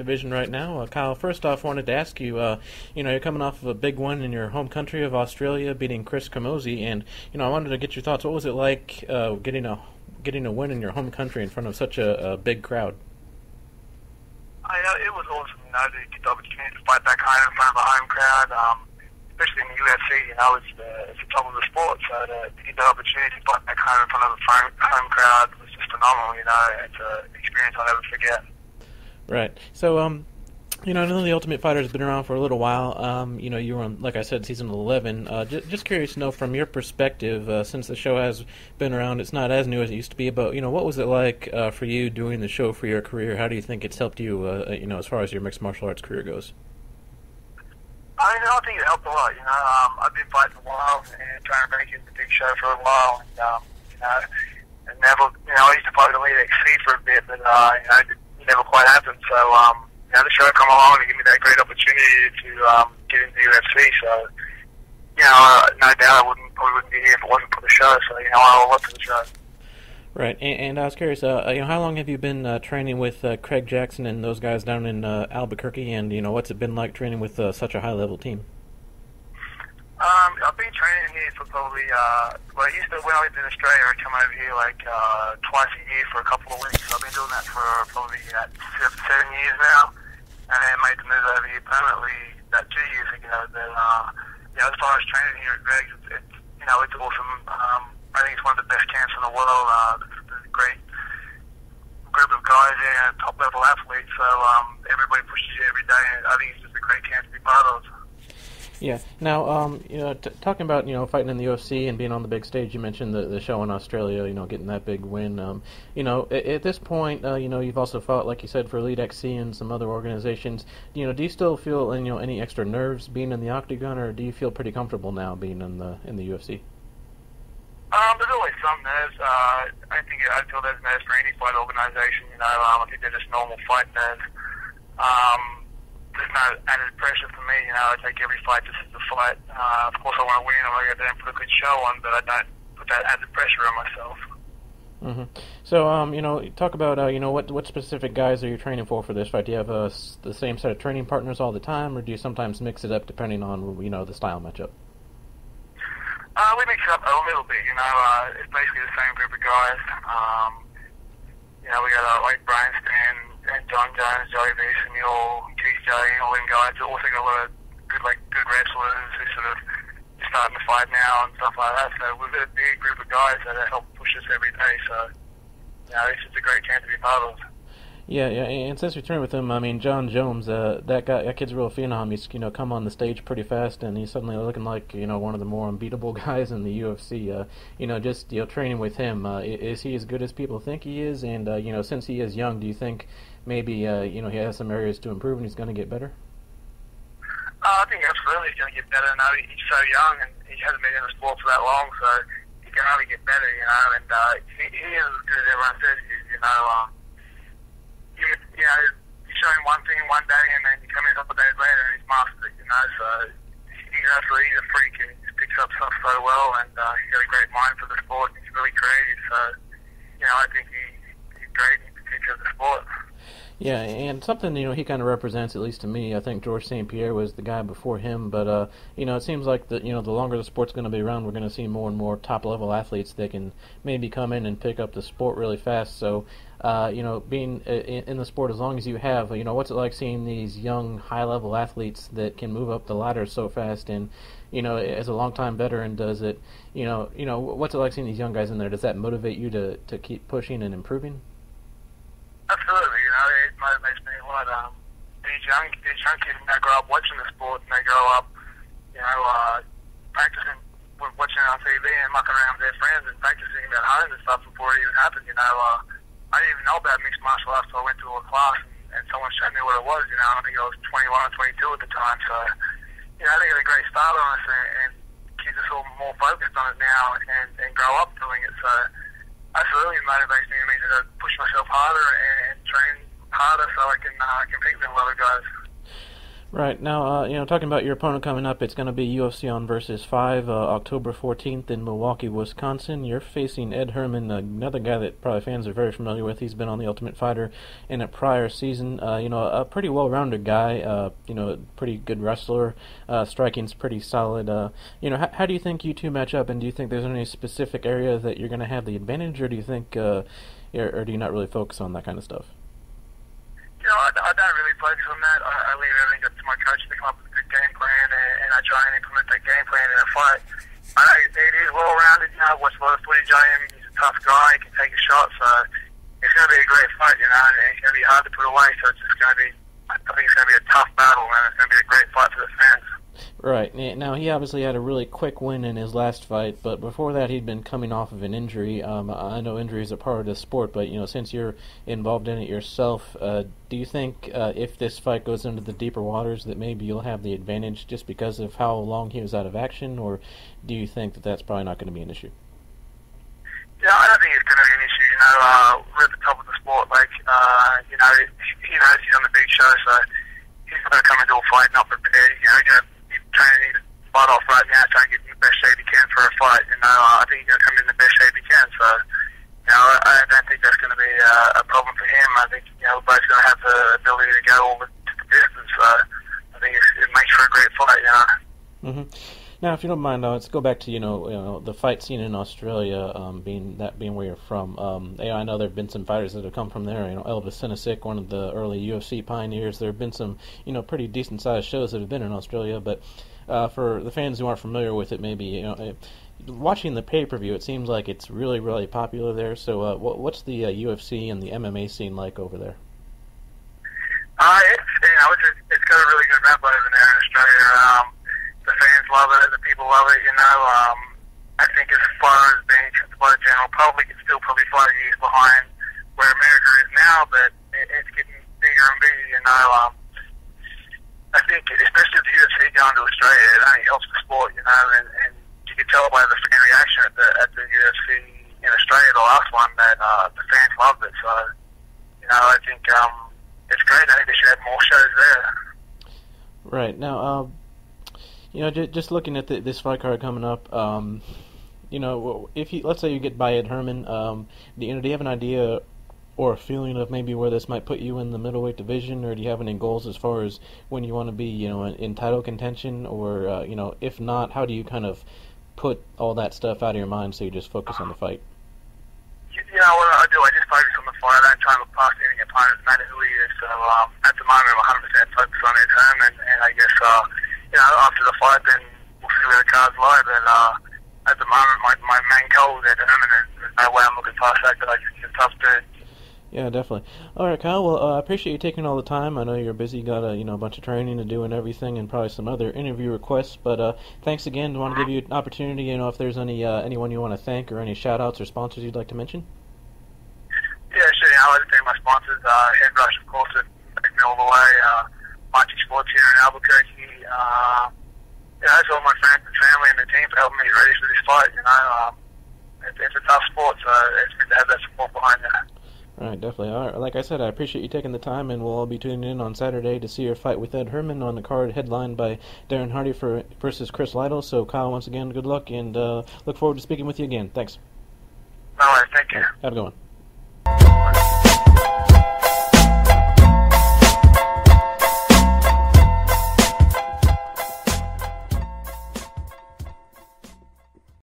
Division right now. Uh, Kyle, first off, wanted to ask you, uh, you know, you're coming off of a big one in your home country of Australia, beating Chris Camozzi, and you know, I wanted to get your thoughts. What was it like uh, getting a getting a win in your home country in front of such a, a big crowd? I, uh, it was awesome, you know, to get the opportunity to fight back home in front of a home crowd. Um, especially in the UFC, you know, it's the, it's the top of the sport. So to, to get the opportunity to fight back home in front of a home crowd was just phenomenal. You know, it's an experience I'll never forget. Right. So, um, you know, I know the Ultimate Fighter has been around for a little while. Um, you know, you were on, like I said, season 11. Uh, j- just curious to know from your perspective, uh, since the show has been around, it's not as new as it used to be, but, you know, what was it like uh, for you doing the show for your career? How do you think it's helped you, uh, you know, as far as your mixed martial arts career goes? I mean, I think it helped a lot. You know, um, I've been fighting a while and trying to make it the big show for a while. And, um, you know, and never, you know, I used to fight the Elite XC for a bit, but, uh, you know, never quite happened. So, um, you the show come along and give me that great opportunity to um, get into the UFC. So, you know, uh, no doubt I wouldn't probably wouldn't be here if it wasn't for the show. So, you know, I love the show. Right, and, and I was curious, uh, you know, how long have you been uh, training with uh, Greg Jackson and those guys down in uh, Albuquerque, and you know, what's it been like training with uh, such a high level team? Um, I've been training here for probably, uh, well, I used to, when I lived in Australia, I'd come over here like uh, twice a year for a couple of weeks. I've been doing that for probably uh, seven, years now, and then made the move over here permanently about two years ago. But, uh, yeah, as far as training here at Greg's, it's, it's you know, it's awesome. Um, I think it's one of the best camps in the world. Uh, there's a great group of guys there, top level athletes, so um, everybody pushes you every day, and I think it's just a great camp to be part of. Yeah. Now, um, you know, talking about you know fighting in the UFC and being on the big stage, you mentioned the the show in Australia. You know, getting that big win. Um, you know, at, at this point, uh, you know, you've also fought, like you said, for Elite XC and some other organizations. You know, do you still feel you know any extra nerves being in the octagon, or do you feel pretty comfortable now being in the in the UFC? Um, there's always some nerves. Uh, I think I feel there's nerves for any fight organisation. You know, um, I think they're just normal fight nerves. Um, there's no added pressure for me. You know, I take every fight just as a fight. Uh, of course, I want to win. I want to go there and put a good show on, but I don't put that added pressure on myself. Mm-hmm. So, um, you know, talk about, uh, you know, what what specific guys are you training for for this fight? Do you have uh, the same set of training partners all the time, or do you sometimes mix it up depending on, you know, the style matchup? Uh, we mix it up a little bit, you know. Uh, it's basically the same group of guys. Um, you know, we got uh, like Brian Stann and Jon Jones, Joey Beeson, all Keith J, all them guys. We also got a lot of good, like, good wrestlers who sort of starting to fight now and stuff like that. So we've got a big group of guys that help push us every day. So, you know, it's just a great camp to be part of. Yeah, yeah, and since we trained with him, I mean, Jon Jones, uh, that guy, that kid's a real phenom. He's you know come on the stage pretty fast, and he's suddenly looking like you know one of the more unbeatable guys in the UFC. Uh, you know, just you know training with him, uh, is he as good as people think he is? And uh, you know, since he is young, do you think maybe uh, you know he has some areas to improve and he's going to get better? Uh, I think absolutely he's going to get better. Now he's so young and he hasn't been in the sport for that long, so he can only get better. You know, and uh, he, he is as good as everyone says he is. You know. You know, you one thing one day and then you come in a couple of days later and he's mastered it, you know, so he's actually he's a freak. And he picks up stuff so well and uh, he's got a great mind for the sport. He's really creative, so, you know, I think he, he's great in the future of the sport. Yeah, and something you know he kind of represents, at least to me. I think George St. Pierre was the guy before him, but uh, you know it seems like the you know the longer the sport's going to be around, we're going to see more and more top level athletes that can maybe come in and pick up the sport really fast. So, uh, you know, being in, the sport as long as you have, you know, what's it like seeing these young high level athletes that can move up the ladder so fast? And you know, as a longtime veteran, does it, you know, you know, what's it like seeing these young guys in there? Does that motivate you to to keep pushing and improving? Absolutely, you know, it motivates me a lot. Um, these young, kids, they grow up watching the sport and they grow up, you know, uh, practicing, watching it on TV and mucking around with their friends and practicing at home and stuff before it even happened. You know, uh, I didn't even know about mixed martial arts until I went to a class and, and someone showed me what it was. You know, I think I was 21 or 22 at the time. So, you know, I think it's a great start on us and, and kids are sort of more focused on it now and, and grow up doing it. So, absolutely motivates me, me to push myself harder and train harder so I can uh, compete with other guys. Right now, uh, you know, talking about your opponent coming up, it's going to be UFC on versus five, uh, October fourteenth in Milwaukee, Wisconsin. You're facing Ed Herman, another guy that probably fans are very familiar with. He's been on the Ultimate Fighter in a prior season. Uh, you know, a pretty well-rounded guy. Uh, you know, pretty good wrestler. Uh, striking's pretty solid. Uh, you know, how, how, do you think you two match up? And do you think there's any specific area that you're going to have the advantage, or do you think, or, or do you not really focus on that kind of stuff? Know, I, I don't really focus on that. I, I leave everything up to my coach to come up with a good game plan, and, and I try and implement that game plan in a fight. I know it is well rounded. Know, I watched a lot of footage on him. He's a tough guy. He can take a shot, so it's going to be a great fight. You know, and it's going to be hard to put away. So it's just going to be. I think it's going to be a tough battle, and it's going to be a great fight for the fans. Right. Now, he obviously had a really quick win in his last fight, but before that, he'd been coming off of an injury. Um, I know injuries are part of the sport, but, you know, since you're involved in it yourself, uh, do you think uh, if this fight goes into the deeper waters that maybe you'll have the advantage just because of how long he was out of action, or do you think that that's probably not going to be an issue? Yeah, I don't think it's going to be an issue. You know, uh, we're at the top of the sport. Like, uh, you know, he knows he's on the big show, so he's going to come into a fight not prepared. You know, he's going to training butt off right now, trying to get in the best shape he can for a fight. You know, I think he's going to come in the best shape he can. So, you know, I don't think that's going to be a, a problem for him. I think, you know, we're both going to have the ability to go over to the distance. So, I think it makes for a great fight, you know. Mm-hmm. Now, if you don't mind, uh, let's go back to you know, you know the fight scene in Australia, um, being that being where you're from. Um, know, I know there have been some fighters that have come from there. You know, Elvis Sinosic, one of the early UFC pioneers. There have been some you know pretty decent sized shows that have been in Australia, but uh, for the fans who aren't familiar with it, maybe you know. It, watching the pay per view, it seems like it's really, really popular there. So, uh, what, what's the uh, UFC and the MMA scene like over there? Uh, it's you know it's, it's got a really good rep over there in Australia. Um, love it, the people love it. You know, um, I think as far as being accepted by the general public, it's still probably five years behind where America is now, but it, it's getting bigger and bigger. You know, um, I think especially the UFC going to Australia, it only helps the sport. You know, and, and you can tell by the fan reaction at the at the UFC in Australia, the last one, that uh, the fans loved it. So, you know, I think um, it's great. I think they should have more shows there. Right now. Um you know, just, looking at the, this fight card coming up, um, you know, if you let's say you get by Ed Herman, um, do you know, do you have an idea or a feeling of maybe where this might put you in the middleweight division, or do you have any goals as far as when you want to be, you know, in, in title contention, or uh, you know, if not, how do you kind of put all that stuff out of your mind so you just focus on the fight? Know what I do? I just focus on the fight. I don't try to look past any opponent, no matter who he is. So um, at the moment, I'm 100% focused on Ed Herman, and I guess. Uh, you know, after the fight, then we'll see where the cards lie. But uh, at the moment, my, my main goal is Ed Herman, and there's no way I'm looking past that because he's a tough dude. Yeah, definitely. All right, Kyle. Well, uh, I appreciate you taking all the time. I know you're busy, got a you know a bunch of training to do and everything, and probably some other interview requests. But uh, thanks again. I want to give you an opportunity. You know, if there's any uh, anyone you want to thank or any shout outs or sponsors you'd like to mention. Yeah, sure. Yeah, I'd like to thank my sponsors. Uh, Headrush, of course, that take me all the way. Monty Sports here in Albuquerque uh, you know, that's all my friends and family and the team for helping me get ready for this fight. You know, um, it's, it's a tough sport, so it's good to have that support behind you. Right, definitely. All right, like I said, I appreciate you taking the time, and we'll all be tuning in on Saturday to see your fight with Ed Herman on the card headlined by Darren Hardy for versus Chris Lytle. So, Kyle, once again, good luck, and uh, look forward to speaking with you again. Thanks. All right, thank you. Have a good one.